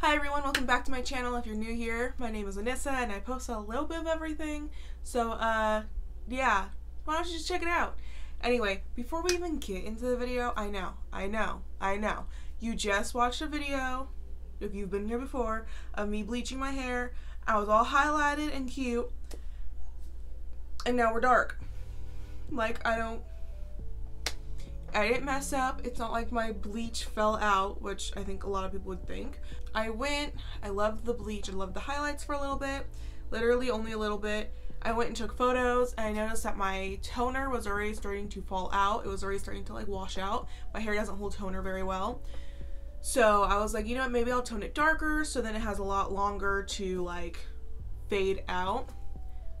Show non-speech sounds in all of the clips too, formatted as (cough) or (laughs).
Hi everyone, welcome back to my channel. If you're new here, my name is Annisa and I post a little bit of everything. So, uh, yeah, why don't you just check it out? Anyway, before we even get into the video, I know, I know, I know. You just watched a video, if you've been here before, of me bleaching my hair. I was all highlighted and cute. And now we're dark. Like, I don't I didn't mess up. It's not like my bleach fell out, which I think a lot of people would think. I went, I loved the bleach, I loved the highlights for a little bit, literally only a little bit. I went and took photos and I noticed that my toner was already starting to fall out. It was already starting to like wash out. My hair doesn't hold toner very well. So I was like, you know what, maybe I'll tone it darker so then it has a lot longer to like fade out.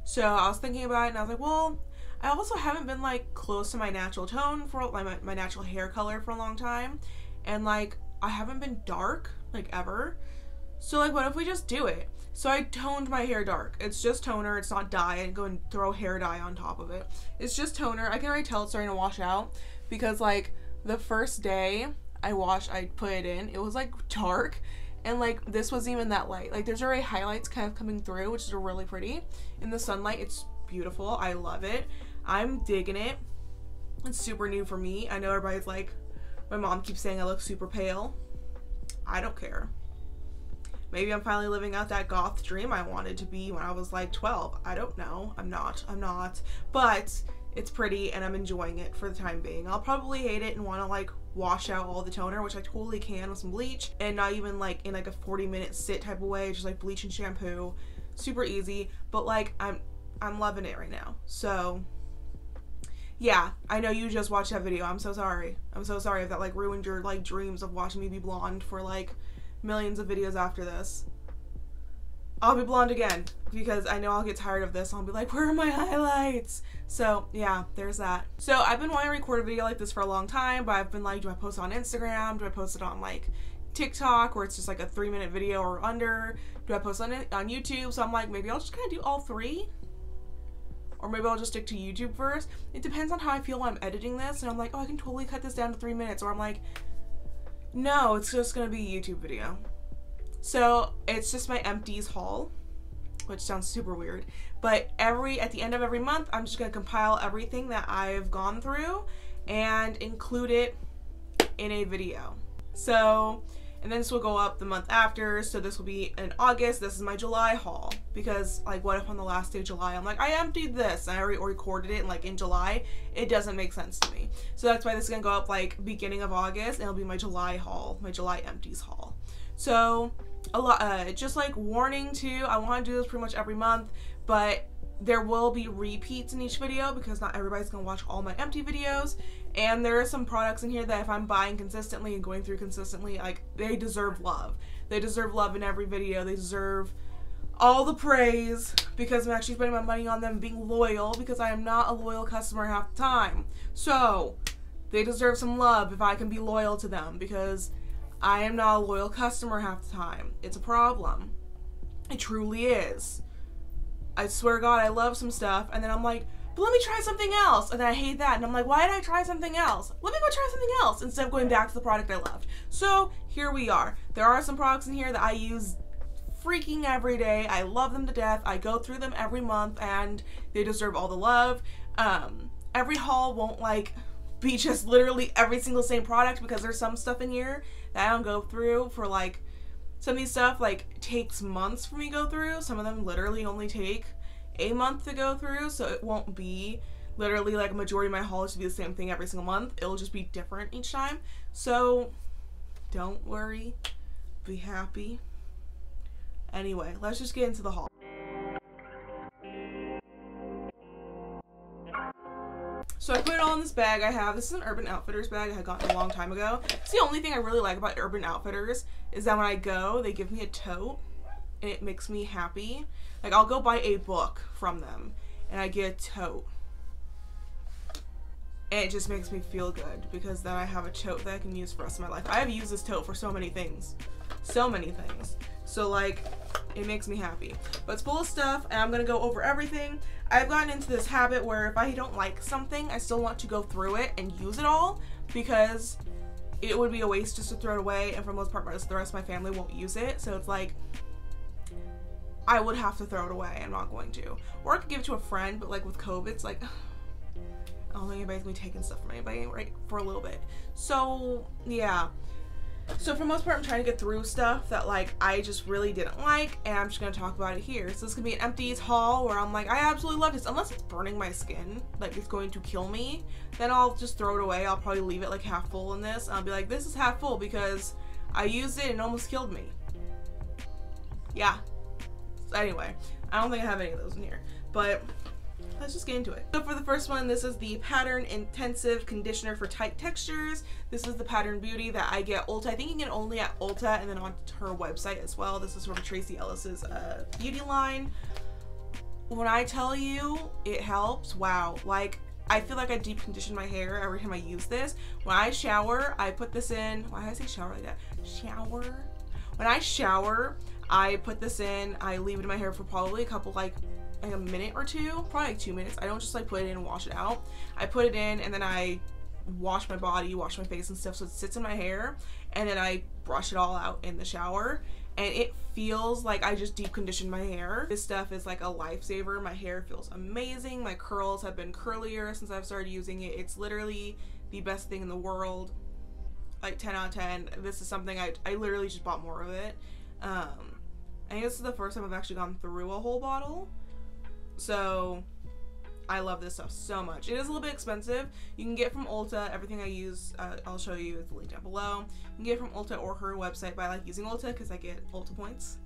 So I was thinking about it and I was like, well, I also haven't been like close to my natural tone for my, my natural hair color for a long time. And like I haven't been dark like ever. So like what if we just do it? So I toned my hair dark. It's just toner, it's not dye. I didn't go and throw hair dye on top of it. It's just toner. I can already tell it's starting to wash out because like the first day I washed I put it in, it was like dark and like this wasn't even that light. Like there's already highlights kind of coming through, which is really pretty. In the sunlight, it's beautiful. I love it. I'm digging it. It's super new for me. I know everybody's like, my mom keeps saying I look super pale. I don't care. Maybe I'm finally living out that goth dream I wanted to be when I was like 12. I don't know. I'm not. I'm not. But it's pretty and I'm enjoying it for the time being. I'll probably hate it and want to like wash out all the toner, which I totally can with some bleach and not even like in like a 40 minute sit type of way, just like bleach and shampoo. Super easy, but like I'm I'm loving it right now. So yeah, I know you just watched that video. I'm so sorry. I'm so sorry if that like ruined your like dreams of watching me be blonde for like millions of videos after this. I'll be blonde again because I know I'll get tired of this. I'll be like, where are my highlights? So yeah, there's that. So I've been wanting to record a video like this for a long time, but I've been like, do I post on Instagram? Do I post it on like TikTok where it's just like a three minute video or under? Do I post on it on YouTube? So I'm like, maybe I'll just kind of do all three or maybe I'll just stick to YouTube first. It depends on how I feel when I'm editing this, and I'm like, oh, I can totally cut this down to three minutes, or I'm like, no, it's just gonna be a YouTube video. So it's just my empties haul, which sounds super weird. But every at the end of every month, I'm just gonna compile everything that I've gone through and include it in a video. So and then this will go up the month after so this will be in august. This is my july haul because like what if on the last day of july i'm like i emptied this and i already recorded it and like in july it doesn't make sense to me. So that's why this is gonna go up like beginning of august and it'll be my july haul my july empties haul. So a lot uh just like warning too i want to do this pretty much every month but there will be repeats in each video because not everybody's gonna watch all my empty videos and there are some products in here that if I'm buying consistently and going through consistently like they deserve love. They deserve love in every video. They deserve all the praise because I'm actually spending my money on them being loyal because I am not a loyal customer half the time. So they deserve some love if I can be loyal to them because I am not a loyal customer half the time. It's a problem. It truly is. I swear God, I love some stuff, and then I'm like, but let me try something else, and I hate that, and I'm like, why did I try something else? Let me go try something else instead of going back to the product I loved. So here we are. There are some products in here that I use freaking every day. I love them to death. I go through them every month, and they deserve all the love. Um, every haul won't like be just literally every single same product because there's some stuff in here that I don't go through for like some of these stuff like takes months for me to go through. Some of them literally only take a month to go through, so it won't be literally like a majority of my hauls to be the same thing every single month. It'll just be different each time. So don't worry, be happy. Anyway, let's just get into the haul. So I put it all in this bag I have. This is an Urban Outfitters bag I had gotten a long time ago. It's the only thing I really like about Urban Outfitters is that when I go, they give me a tote and it makes me happy. Like I'll go buy a book from them and I get a tote. And it just makes me feel good because then I have a tote that I can use for the rest of my life. I have used this tote for so many things. So many things. So like it makes me happy. But it's full of stuff and I'm gonna go over everything. I've gotten into this habit where if I don't like something, I still want to go through it and use it all because it would be a waste just to throw it away, and for the most part, the rest of my family won't use it. So it's like I would have to throw it away. I'm not going to, or I could give it to a friend. But like with COVID, it's like (sighs) oh, I don't think anybody's gonna be taking stuff from anybody right for a little bit. So yeah. So for most part, I'm trying to get through stuff that like I just really didn't like, and I'm just gonna talk about it here. So this could be an empties haul where I'm like, I absolutely love this, unless it's burning my skin, like it's going to kill me. Then I'll just throw it away. I'll probably leave it like half full in this. I'll be like, this is half full because I used it and it almost killed me. Yeah. Anyway, I don't think I have any of those in here, but let's just get into it. So for the first one, this is the Pattern Intensive Conditioner for Tight Textures. This is the Pattern Beauty that I get Ulta. I think you can get only at Ulta and then on her website as well. This is from Tracee Ellis's uh, beauty line. When I tell you it helps, wow. Like, I feel like I deep condition my hair every time I use this. When I shower, I put this in. Why did I say shower like that? Shower? When I shower, I put this in. I leave it in my hair for probably a couple, like, like a minute or two, probably like two minutes. I don't just like put it in and wash it out. I put it in and then I wash my body, wash my face and stuff so it sits in my hair and then I brush it all out in the shower and it feels like I just deep conditioned my hair. This stuff is like a lifesaver. My hair feels amazing. My curls have been curlier since I've started using it. It's literally the best thing in the world. Like 10 out of 10. This is something I, I literally just bought more of it. Um, I think this is the first time I've actually gone through a whole bottle. So I love this stuff so much. It is a little bit expensive. You can get from Ulta. Everything I use, uh, I'll show you the link down below. You can get from Ulta or her website by like using Ulta because I get Ulta points.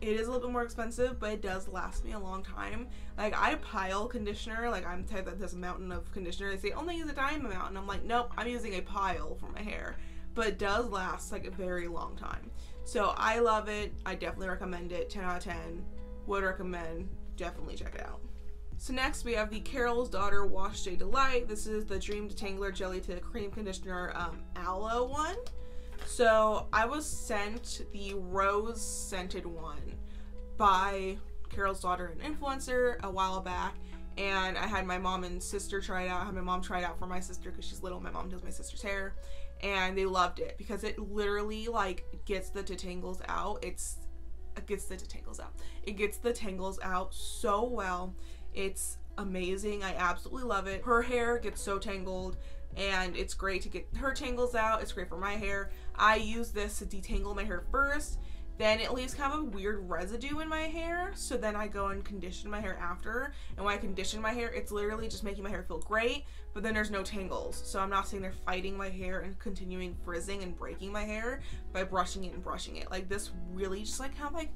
It is a little bit more expensive, but it does last me a long time. Like I pile conditioner. Like I'm the type that a mountain of conditioner. They say only use a dime amount, and I'm like, nope, I'm using a pile for my hair. But it does last like a very long time. So I love it. I definitely recommend it. 10 out of 10. Would recommend definitely check it out. So next we have the Carol's Daughter Wash Day Delight. This is the Dream Detangler Jelly to Cream Conditioner um, Aloe one. So I was sent the rose scented one by Carol's Daughter, an Influenster, a while back. And I had my mom and sister try it out. I had my mom try it out for my sister because she's little. My mom does my sister's hair. And they loved it because it literally like gets the detangles out. It's it gets the tangles out. It gets the tangles out so well. It's amazing. I absolutely love it. Her hair gets so tangled and it's great to get her tangles out. It's great for my hair. I use this to detangle my hair first then it leaves kind of a weird residue in my hair. So then I go and condition my hair after. And when I condition my hair, it's literally just making my hair feel great, but then there's no tangles. So I'm not sitting there fighting my hair and continuing frizzing and breaking my hair by brushing it and brushing it. Like this really just like kind of like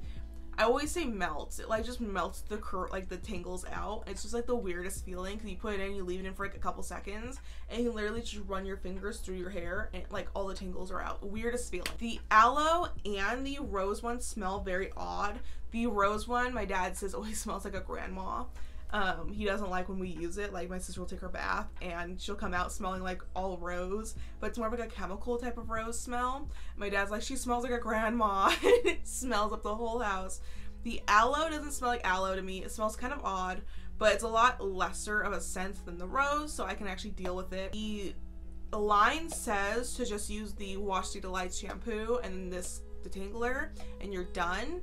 I always say melts. It like just melts the cur like the tangles out. It's just like the weirdest feeling because you put it in, you leave it in for like a couple seconds, and you literally just run your fingers through your hair and like all the tangles are out. Weirdest feeling. The aloe and the rose one smell very odd. The rose one, my dad says (laughs) always smells like a grandma. Um, he doesn't like when we use it. Like my sister will take her bath and she'll come out smelling like all rose, but it's more of like a chemical type of rose smell. My dad's like, she smells like a grandma. (laughs) it smells up the whole house. The aloe doesn't smell like aloe to me. It smells kind of odd, but it's a lot lesser of a scent than the rose, so I can actually deal with it. The line says to just use the Wash Day Delights shampoo and this detangler, and you're done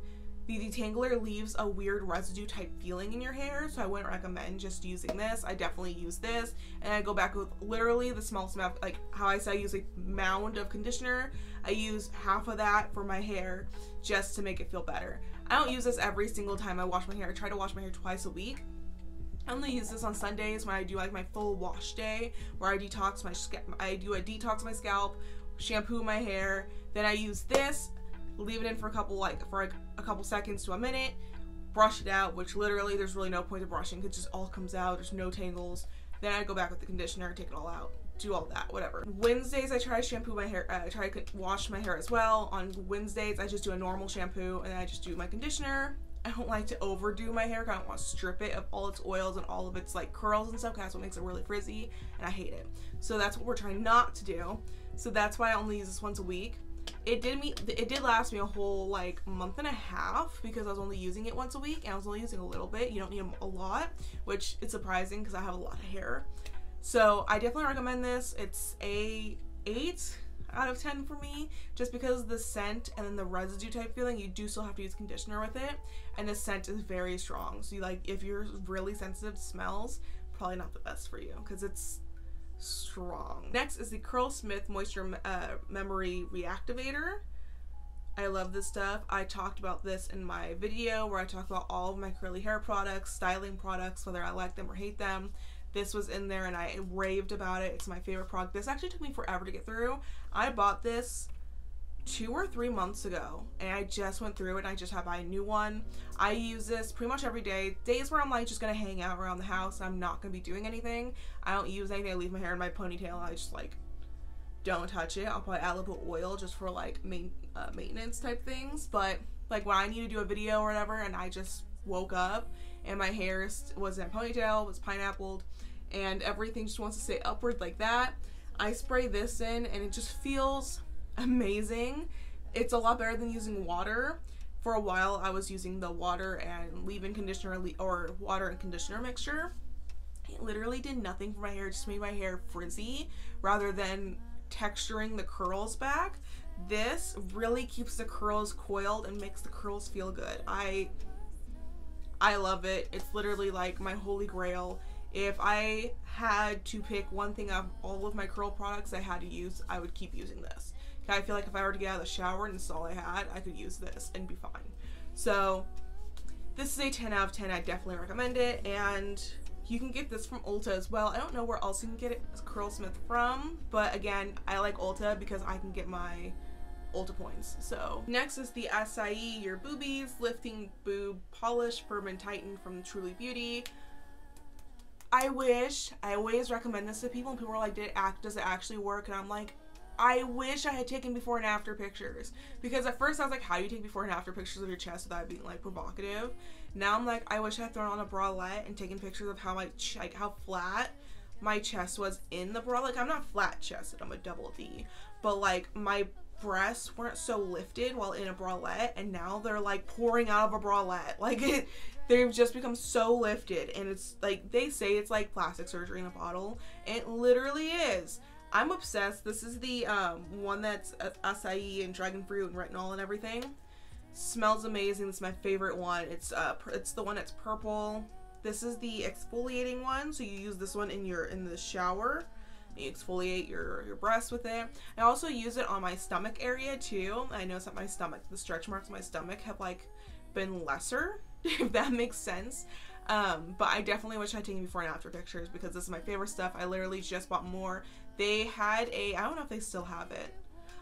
the detangler leaves a weird residue type feeling in your hair, so I wouldn't recommend just using this. I definitely use this, and I go back with literally the smallest amount, like how I said, I use a mound of conditioner. I use half of that for my hair just to make it feel better. I don't use this every single time I wash my hair. I try to wash my hair twice a week. I only use this on Sundays when I do like my full wash day, where I detox my scalp, I do a detox my scalp, shampoo my hair. Then I use this leave it in for a couple like for like a couple seconds to a minute, brush it out, which literally there's really no point of brushing because it just all comes out. There's no tangles. Then I go back with the conditioner, take it all out, do all that, whatever. Wednesdays I try to shampoo my hair. Uh, I try to wash my hair as well. On Wednesdays I just do a normal shampoo and I just do my conditioner. I don't like to overdo my hair. because I don't want to strip it of all its oils and all of its like curls and stuff. Cause that's what makes it really frizzy, and I hate it. So that's what we're trying not to do. So that's why I only use this once a week it did me it did last me a whole like month and a half because I was only using it once a week and I was only using a little bit. You don't need a lot, which is surprising because I have a lot of hair. So I definitely recommend this. It's a eight. out of 10 for me just because the scent and then the residue type feeling you do still have to use conditioner with it and the scent is very strong so you like if you're really sensitive to smells probably not the best for you because it's strong next is the Curlsmith moisture uh, memory reactivator I love this stuff. I talked about this in my video where I talk about all of my curly hair products, styling products, whether I like them or hate them. This was in there and I raved about it. It's my favorite product. This actually took me forever to get through. I bought this two or three months ago and I just went through it and I just have a new one. I use this pretty much every day. Days where I'm like just gonna hang out around the house I'm not gonna be doing anything. I don't use anything. I leave my hair in my ponytail. I just like don't touch it. I'll probably add a little oil just for like main, uh, maintenance type things. But like when I need to do a video or whatever and I just woke up and my hair was in a ponytail, was pineappled, and everything just wants to stay upward like that. I spray this in and it just feels amazing. It's a lot better than using water. For a while, I was using the water and leave-in conditioner or water and conditioner mixture. It literally did nothing for my hair, just made my hair frizzy rather than texturing the curls back. This really keeps the curls coiled and makes the curls feel good. I I love it. It's literally like my holy grail. If I had to pick one thing of all of my curl products I had to use, I would keep using this. I feel like if I were to get out of the shower and this is all I had, I could use this and be fine. So this is a 10 out of 10. I definitely recommend it. And you can get this from Ulta as well. I don't know where else you can get it Curlsmith from, but again, I like Ulta because I can get my Ulta points. So next is the Acai Your Boobies Lifting Boob Polish Firm and Tighten from Truly Beauty. I wish, I always recommend this to people and people are like, did it act, does it actually work? And I'm like, I wish I had taken before and after pictures. Because at first I was like, how do you take before and after pictures of your chest without being like provocative? Now I'm like, I wish I had thrown on a bralette and taken pictures of how my, like how flat my chest was in the bra. Like I'm not flat chested, I'm a double D. But like my breasts weren't so lifted while in a bralette and now they're like pouring out of a bralette. (laughs) Like it, they've just become so lifted and it's like they say it's like plastic surgery in a bottle it literally is i'm obsessed. This is the um, one that's acai and dragon fruit and retinol and everything. Smells amazing. It's my favorite one. It's uh it's the one that's purple. This is the exfoliating one. So you use this one in your in the shower. You exfoliate your, your breasts with it. I also use it on my stomach area too. I notice that my stomach, the stretch marks on my stomach have like been lesser (laughs) if that makes sense. Um, but I definitely wish I'd taken before and after pictures because this is my favorite stuff. I literally just bought more. They had a, I don't know if they still have it.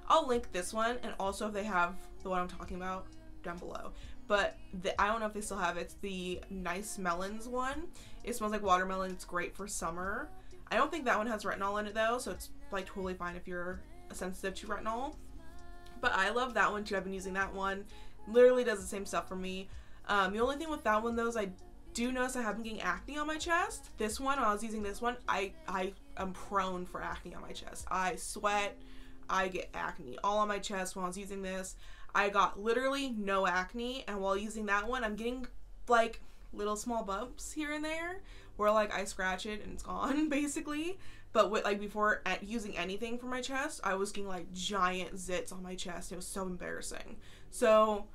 I'll link this one and also if they have the one I'm talking about down below. But the, I don't know if they still have it. It's the Nice Melons one. It smells like watermelon. It's great for summer. I don't think that one has retinol in it though, so it's like totally fine if you're sensitive to retinol. But I love that one too. I've been using that one. Literally does the same stuff for me. Um, the only thing with that one though is I do notice I have been getting acne on my chest. This one, when I was using this one, I, I am prone for acne on my chest. I sweat, I get acne all on my chest when I was using this. I got literally no acne, and while using that one, I'm getting like little small bumps here and there where like I scratch it and it's gone (laughs) basically. But with like before using anything for my chest, I was getting like giant zits on my chest. It was so embarrassing. So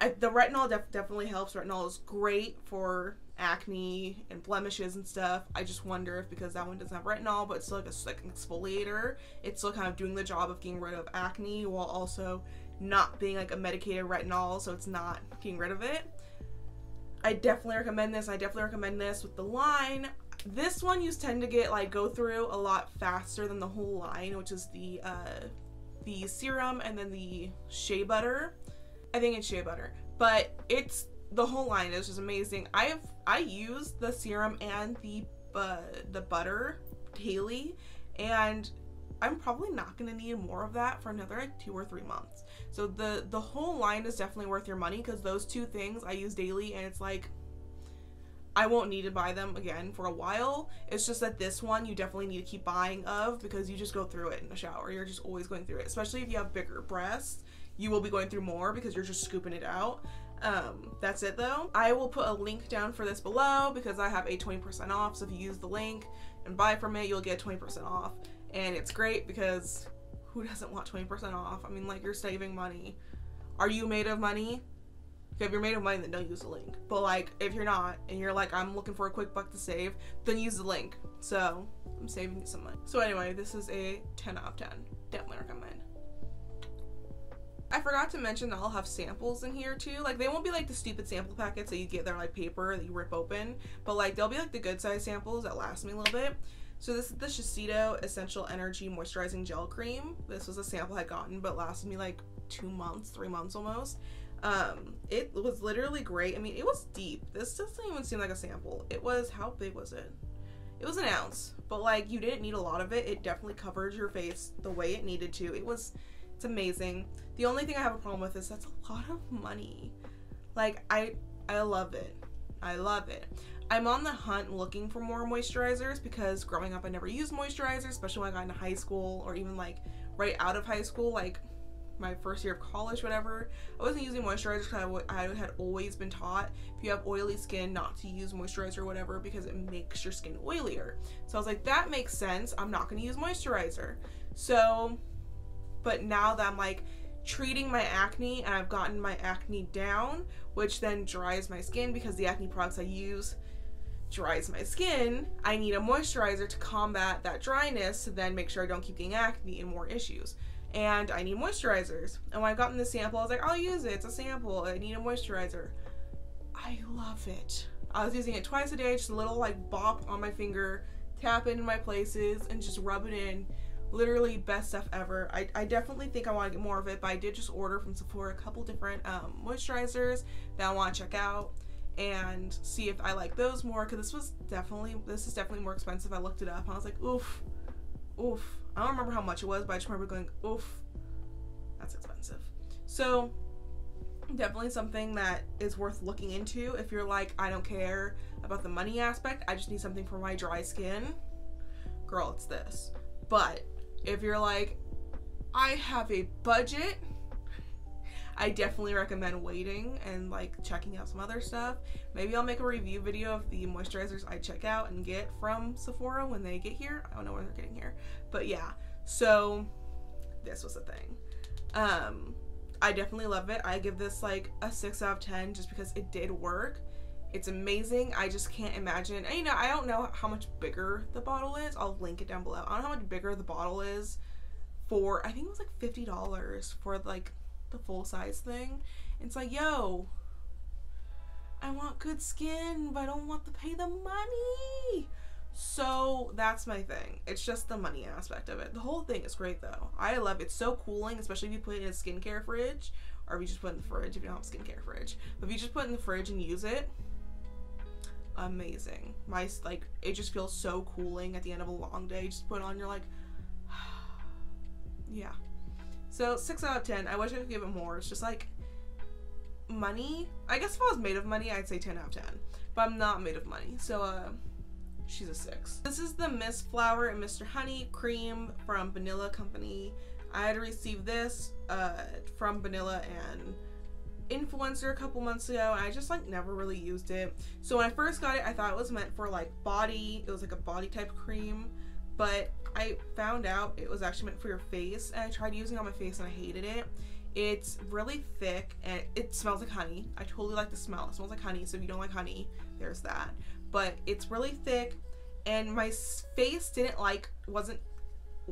I, the retinol def- definitely helps. Retinol is great for acne and blemishes and stuff. I just wonder if because that one doesn't have retinol, but it's still like a like an exfoliator, it's still kind of doing the job of getting rid of acne while also not being like a medicated retinol, so it's not getting rid of it. I definitely recommend this. I definitely recommend this with the line. This one you tend to get like go through a lot faster than the whole line, which is the uh, the serum and then the shea butter. I think it's shea butter, but it's the whole line is just amazing. I have I use the serum and the uh, the butter daily, and I'm probably not gonna need more of that for another like two or three months. So the the whole line is definitely worth your money because those two things I use daily, and it's like I won't need to buy them again for a while. It's just that this one you definitely need to keep buying of because you just go through it in the shower. You're just always going through it, especially if you have bigger breasts you will be going through more because you're just scooping it out. Um, that's it though. I will put a link down for this below because I have a 20% off. So if you use the link and buy from it, you'll get 20% off. And it's great because who doesn't want 20% off? I mean, like, you're saving money. Are you made of money? If you're made of money, then don't use the link. But, like, if you're not, and you're like, I'm looking for a quick buck to save, then use the link. So, I'm saving you some money. So, anyway, this is a 10 out of 10. Definitely recommend. I forgot to mention that I'll have samples in here too. Like they won't be like the stupid sample packets that you get there like paper that you rip open, but like they'll be like the good size samples that last me a little bit. So this is the Shiseido Essential Energy Moisturizing Gel Cream. This was a sample I'd gotten, but lasted me like two months, three months almost. Um, it was literally great. I mean, it was deep. This doesn't even seem like a sample. It was, how big was it? It was an ounce, but like you didn't need a lot of it. It definitely covered your face the way it needed to. It was, it's amazing. The only thing I have a problem with is that's a lot of money. Like I, I love it. I love it. I'm on the hunt looking for more moisturizers because growing up I never used moisturizer, especially when I got into high school or even like right out of high school, like my first year of college, whatever. I wasn't using moisturizer because I, I had always been taught if you have oily skin not to use moisturizer or whatever because it makes your skin oilier. So I was like, that makes sense. I'm not going to use moisturizer. So, but now that I'm like, treating my acne and I've gotten my acne down, which then dries my skin because the acne products I use dries my skin, I need a moisturizer to combat that dryness to then make sure I don't keep getting acne and more issues. And I need moisturizers. And when I got in the sample, I was like, I'll use it. It's a sample. I need a moisturizer. I love it. I was using it twice a day, just a little like bop on my finger, tap into my places, and just rub it in. Literally best stuff ever. I, I definitely think I want to get more of it, but I did just order from Sephora a couple different um, moisturizers that I want to check out and see if I like those more because this was definitely this is definitely more expensive. I looked it up and I was like, oof, oof. I don't remember how much it was, but I just remember going, oof, that's expensive. So definitely something that is worth looking into if you're like, I don't care about the money aspect, I just need something for my dry skin. Girl, it's this. But if you're like, I have a budget I definitely recommend waiting and like checking out some other stuff. Maybe I'll make a review video of the moisturizers I check out and get from Sephora when they get here. I don't know when they're getting here. But yeah, so this was a thing. Um, I definitely love it. I give this like a 6 out of 10 just because it did work. It's amazing. I just can't imagine. And, you know, I don't know how much bigger the bottle is. I'll link it down below. I don't know how much bigger the bottle is for, I think it was like $50 for like the full size thing. It's like, yo, I want good skin, but I don't want to pay the money. So that's my thing. It's just the money aspect of it. The whole thing is great though. I love it. It's so cooling, especially if you put it in a skincare fridge or if you just put it in the fridge if you don't have a skincare fridge. But if you just put it in the fridge and use it, amazing. My like it just feels so cooling at the end of a long day. just put it on, you're like, (sighs) yeah. So six out of ten. I wish I could give it more. It's just like money. I guess if I was made of money, I'd say ten out of ten. But I'm not made of money, so uh, she's a six. This is the Miss Flower and Mr. Honey cream from Banila Company. I had received this uh, from Banila and Influenster a couple months ago and I just like never really used it. So when I first got it, I thought it was meant for like body. It was like a body type cream but I found out it was actually meant for your face and I tried using it on my face and I hated it. It's really thick and it smells like honey. I totally like the smell. It smells like honey, so if you don't like honey, there's that. But it's really thick and my face didn't like wasn't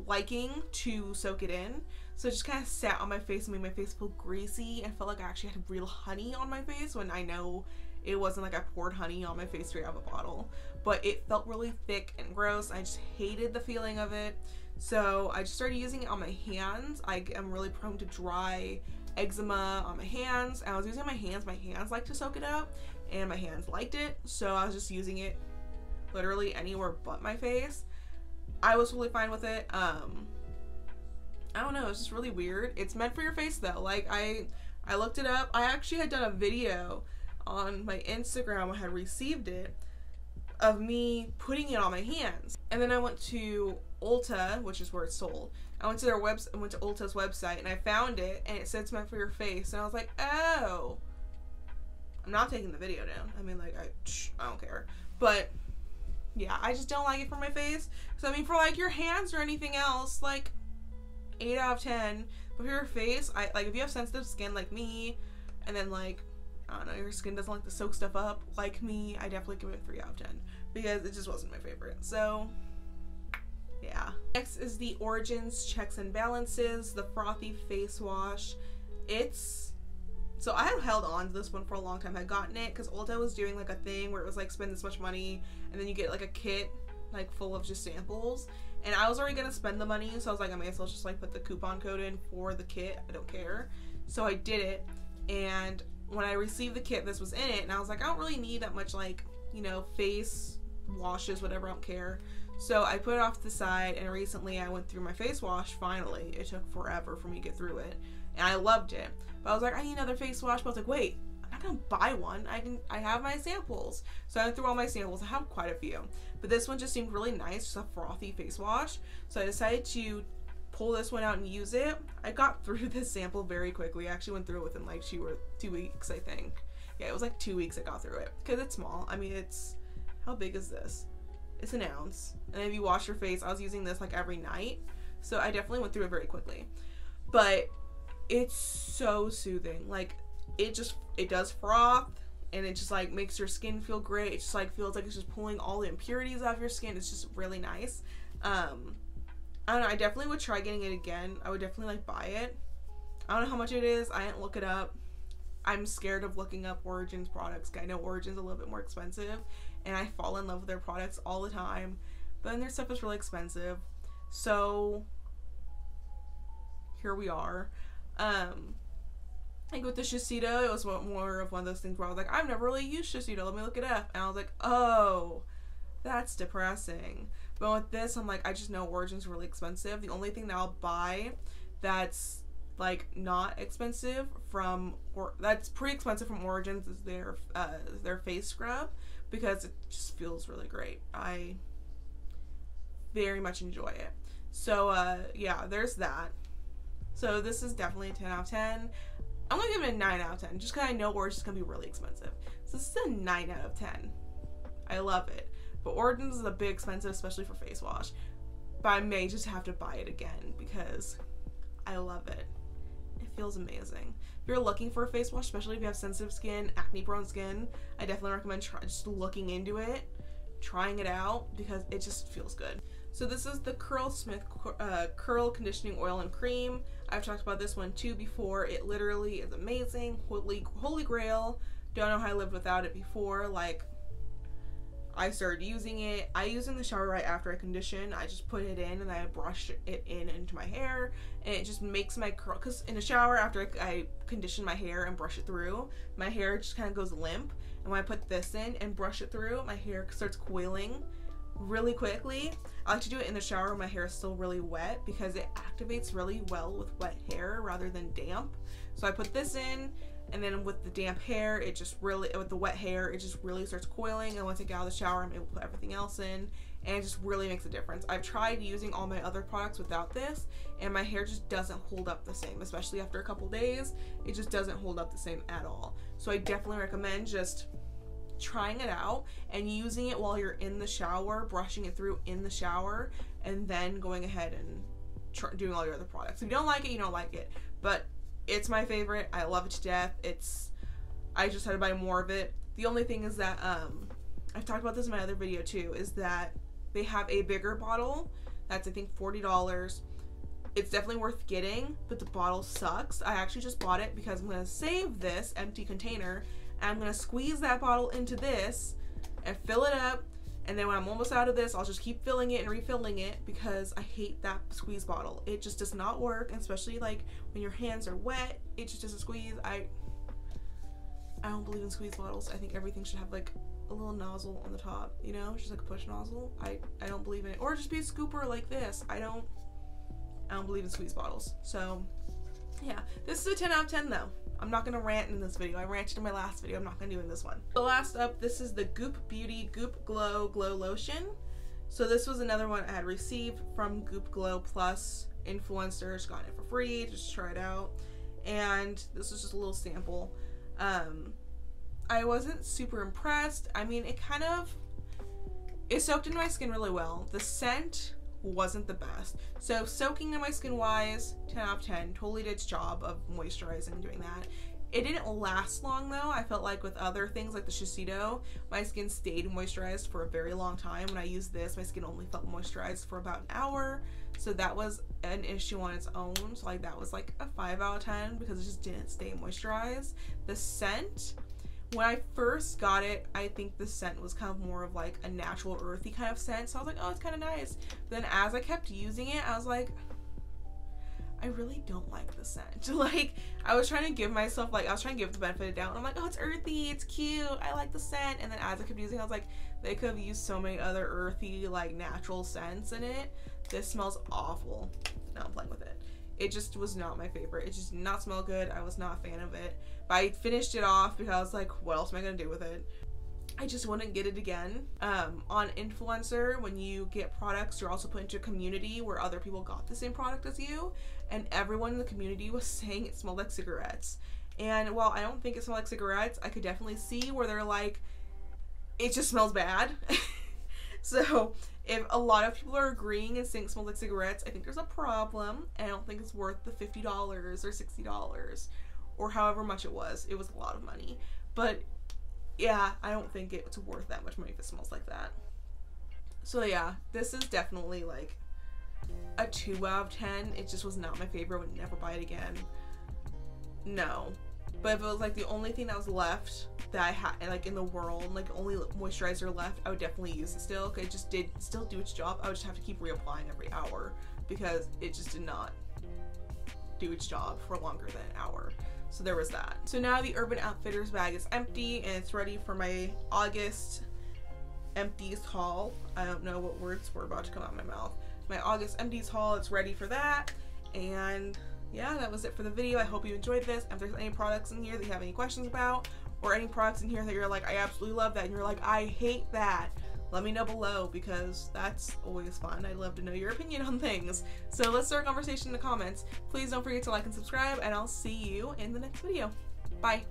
liking to soak it in. So it just kind of sat on my face and made my face feel greasy and felt like I actually had real honey on my face when I know it wasn't like I poured honey on my face straight out of a bottle, but it felt really thick and gross. I just hated the feeling of it. So I just started using it on my hands. I am really prone to dry eczema on my hands. I was using my hands. My hands like to soak it up and my hands liked it. So I was just using it literally anywhere but my face. I was totally fine with it. Um, I don't know. It's just really weird. It's meant for your face though. Like I, I looked it up. I actually had done a video on my Instagram I had received it of me putting it on my hands. And then I went to Ulta, which is where it's sold. I went to their website, I went to Ulta's website and I found it and it said it's meant for your face. And I was like, oh. I'm not taking the video down. I mean, like, I, I don't care. But yeah, I just don't like it for my face. So I mean, for like your hands or anything else, like, 8 out of 10. But for your face, I like if you have sensitive skin like me, and then like I don't know, your skin doesn't like to soak stuff up like me, I definitely give it 3 out of 10 because it just wasn't my favorite. So yeah. Next is the Origins Checks and Balances, the Frothy Face Wash. It's so I had held on to this one for a long time. I had gotten it because Ulta was doing like a thing where it was like spend this much money and then you get like a kit like full of just samples. And I was already gonna spend the money, so I was like, I may as well just like put the coupon code in for the kit. I don't care. So I did it, and when I received the kit, this was in it, and I was like, I don't really need that much like you know face washes, whatever. I don't care. So I put it off to the side, and recently I went through my face wash. Finally, it took forever for me to get through it, and I loved it. But I was like, I need another face wash. But I was like, wait, I'm not gonna buy one. I can. I have my samples, so I went through all my samples. I have quite a few, but this one just seemed really nice, just a frothy face wash. So I decided to pull this one out and use it. I got (laughs) through this sample very quickly. I actually went through it within like two or two weeks, I think. Yeah, it was like two weeks I got through it because it's small. I mean, it's how big is this? It's an ounce. And if you wash your face, I was using this like every night. So I definitely went through it very quickly. But it's so soothing. Like it just it does froth and it just like makes your skin feel great. It just like feels like it's just pulling all the impurities out of your skin. It's just really nice. Um I don't know, I definitely would try getting it again. I would definitely like buy it. I don't know how much it is. I didn't look it up. I'm scared of looking up Origins products. I know Origins a little bit more expensive and I fall in love with their products all the time. But then their stuff is really expensive. So here we are. Um like with the Shiseido, it was more of one of those things where I was like, I've never really used Shiseido. Let me look it up. And I was like, oh, that's depressing. But with this, I'm like, I just know Origin's really expensive. The only thing that I'll buy that's like not expensive from or that's pretty expensive from Origins is their uh, their face scrub because it just feels really great. I very much enjoy it. So uh, yeah, there's that. So this is definitely a 10 out of 10. I'm gonna give it a 9 out of 10 just because I know Origins is gonna be really expensive. So this is a 9 out of 10. I love it. But Origins is a bit expensive, especially for face wash. But I may just have to buy it again because I love it. It feels amazing. If you're looking for a face wash, especially if you have sensitive skin, acne prone skin, I definitely recommend try, just looking into it, trying it out because it just feels good. So this is the Curlsmith uh, Curl Conditioning Oil and Cream. I've talked about this one too before. It literally is amazing. Holy, holy grail. Don't know how I lived without it before. Like, I started using it. I use it in the shower right after I condition. I just put it in and I brush it in into my hair, and it just makes my curl. Cause in the shower after I condition my hair and brush it through, my hair just kind of goes limp. And when I put this in and brush it through, my hair starts coiling really quickly. I like to do it in the shower when my hair is still really wet because it activates really well with wet hair rather than damp. So I put this in and then with the damp hair, it just really, with the wet hair, it just really starts coiling. And once I get out of the shower, I'm able to put everything else in and it just really makes a difference. I've tried using all my other products without this and my hair just doesn't hold up the same, especially after a couple days. It just doesn't hold up the same at all. So I definitely recommend just trying it out and using it while you're in the shower, brushing it through in the shower, and then going ahead and tr- doing all your other products. If you don't like it, you don't like it. But it's my favorite. I love it to death. It's I just had to buy more of it. The only thing is that um I've talked about this in my other video too, is that they have a bigger bottle that's I think forty dollars. It's definitely worth getting, but the bottle sucks. I actually just bought it because I'm gonna save this empty container I'm gonna squeeze that bottle into this and fill it up. And then when I'm almost out of this, I'll just keep filling it and refilling it because I hate that squeeze bottle. It just does not work, especially like when your hands are wet. It just doesn't squeeze. I I don't believe in squeeze bottles. I think everything should have like a little nozzle on the top, you know, just like a push nozzle. I I don't believe in it, or just be a scooper like this. I don't I don't believe in squeeze bottles. So yeah, this is a 10 out of 10 though. I'm not gonna rant in this video. I ranted in my last video. I'm not gonna do in this one. The last up, this is the Goop Beauty Goop Glow Glow Lotion. So this was another one I had received from Goop Glow Plus influencers. Got it for free. Just try it out. And this is just a little sample. Um, I wasn't super impressed. I mean, it kind of it soaked into my skin really well. The scent wasn't the best. So soaking in my skin wise, 10 out of 10, totally did its job of moisturizing and doing that. It didn't last long though. I felt like with other things like the Shiseido, my skin stayed moisturized for a very long time. When I used this, my skin only felt moisturized for about an hour. So that was an issue on its own. So like that was like a 5 out of 10 because it just didn't stay moisturized. The scent, when I first got it, I think the scent was kind of more of like a natural earthy kind of scent. So I was like, oh, it's kind of nice. But then as I kept using it, I was like, I really don't like the scent. (laughs) Like, I was trying to give myself, like, I was trying to give the benefit of doubt. I'm like, oh, it's earthy, it's cute, I like the scent. And then as I kept using it, I was like, they could have used so many other earthy, like, natural scents in it. This smells awful. Now I'm playing with it. It just was not my favorite. It just did not smell good. I was not a fan of it. But I finished it off because I was like, what else am I going to do with it? I just wouldn't get it again. Um, on Influenster, when you get products, you're also put into a community where other people got the same product as you, and everyone in the community was (laughs) saying it smelled like cigarettes. And while I don't think it smelled like cigarettes, I could definitely see where they're like, it just smells bad. (laughs) so if a lot of people are agreeing and saying smells like cigarettes, I think there's a problem, and I don't think it's worth the $50 or $60 or however much it was. It was a lot of money. But yeah, I don't think it's worth that much money if it smells like that. So yeah, this is definitely like a 2 out of 10. It just was not my favorite. Would never buy it again. No. But if it was like the only thing that was left that I had like in the world, like only moisturizer left, I would definitely use it still. Cause it just did still do its job. I would just have to keep reapplying every hour because it just did not do its job for longer than an hour. So there was that. So now the Urban Outfitters bag is empty and it's ready for my August empties haul. I don't know what words were about to come out of my mouth. My August empties haul, it's ready for that. And yeah, that was it for the video. I hope you enjoyed this. If there's any products in here that you have any questions about, or any products in here that you're like, I absolutely love that, and you're like, I hate that, let me know below because that's always fun. I'd love to know your opinion on things. So let's start a conversation in the comments. Please don't forget to like and subscribe, and I'll see you in the next video. Bye.